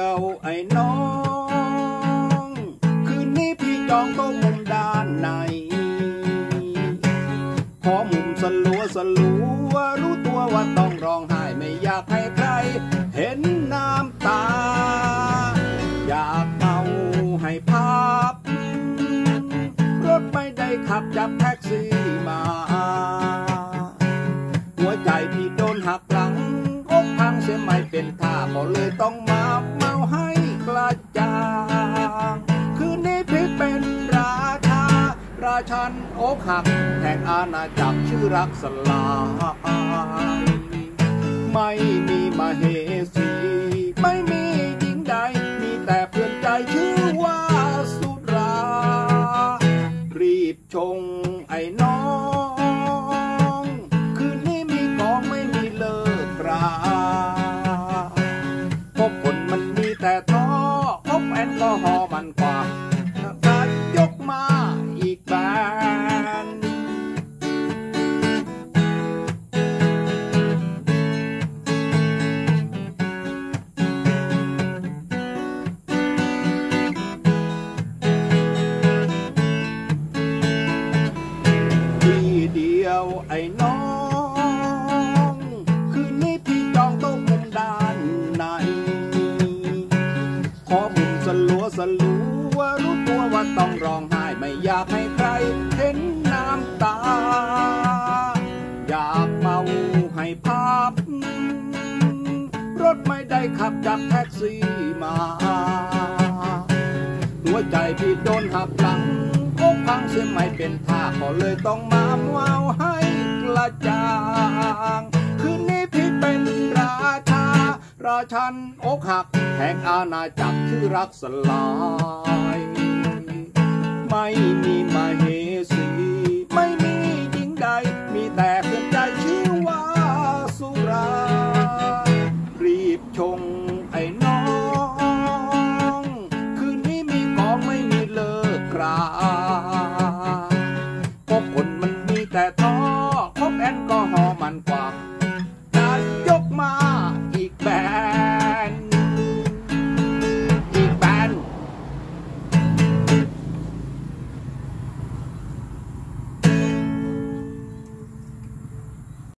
ไอ้น้อง คืนนี้พี่จองโต๊ะมุมด้านในขอมุมสลัวสลัวรู้ตัวว่าต้องร้องไห้ไม่อยากให้ใคร เห็นน้ำตา อยากเอาให้ภาพ รถไม่ได้ขับจับแท็กซี่มา หัวใจพี่โดนหัก พังเสียไม่เป็นท่าก็เลยต้องมาเมาให้กระจางคืนนี้พี่เป็นราชาราชันอกหักแห่งอาณาจักรชื่อรักสลายไม่มีมาเหสี แต่ท้อพบแอลกอฮอล์มันกว่าถ้ายกมาอีกแบนทีเดียวไอ้น้อง สลัวสลัวรู้ตัวว่าต้องร้องไห้ไม่อยากให้ใครเห็นน้ำตา อยากเมาให้ภาพ รถไม่ได้ขับจับแท็กซี่มา หัวใจพี่โดนหักหลังอกพังเสียไม่เป็นท่าก็เลยต้องมาเมาให้กระจ่าง ฉันอกหักแห่งอาณาจักรชื่อรักสลาย ไม่มีมาเหสี ไม่มีหญิงใด มีแต่เพื่อนใจชื่อว่าสุรา รีบชงไอ้น้อง คืนนี้มีกองไม่มีเลิกกรา